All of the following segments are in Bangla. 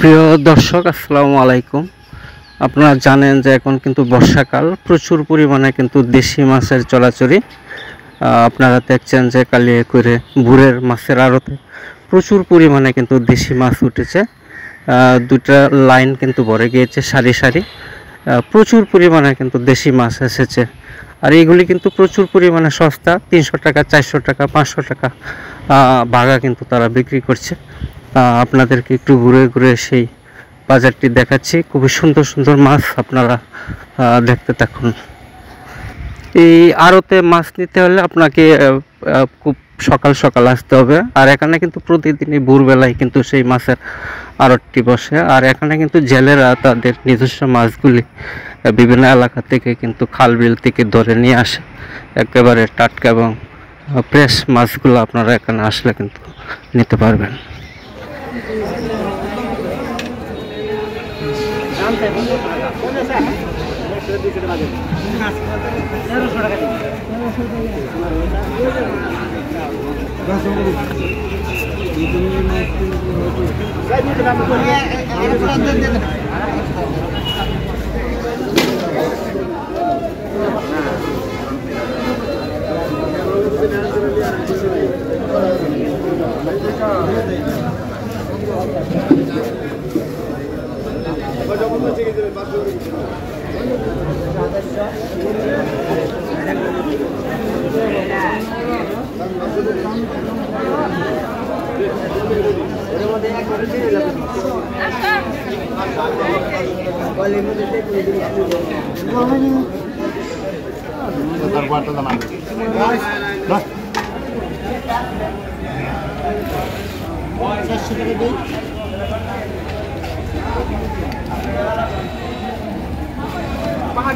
প্রিয় দর্শক, আসসালামু আলাইকুম। আপনারা জানেন যে এখন কিন্তু বর্ষাকাল, প্রচুর পরিমাণে কিন্তু দেশি মাছের চলাচলি আপনারা দেখছেন যে কালিয়ে করে বুড়ের মাছের আড়তে প্রচুর পরিমাণে কিন্তু দেশি মাছ উঠেছে। দুটা লাইন কিন্তু ভরে গিয়েছে সারি সারি। প্রচুর পরিমাণে কিন্তু দেশি মাছ এসেছে। আর এইগুলি কিন্তু প্রচুর পরিমাণে সস্তা, তিনশো টাকা, চারশো টাকা, পাঁচশো টাকা ভাগা কিন্তু তারা বিক্রি করছে। আপনাদেরকে একটু ঘুরে ঘুরে সেই বাজারটি দেখাচ্ছি। খুবই সুন্দর সুন্দর মাছ আপনারা দেখতে থাকুন। এই আড়তে মাছ নিতে হলে আপনাকে খুব সকাল সকাল আসতে হবে। আর এখানে কিন্তু প্রতিদিনই ভোরবেলায় কিন্তু সেই মাছের আড়তটি বসে। আর এখানে কিন্তু জেলেরা তাদের নিজস্ব মাছগুলি বিভিন্ন এলাকা থেকে কিন্তু খাল বিল থেকে ধরে নিয়ে আসে। একেবারে টাটকা এবং ফ্রেশ মাছগুলো আপনারা এখানে আসলে কিন্তু নিতে পারবেন। টাকা Guarda la mano. Dai, dai. Você acha que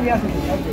Terima kasih.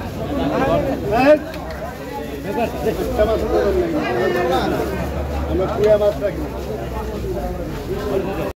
আমরা কুয়া মাছ রাখি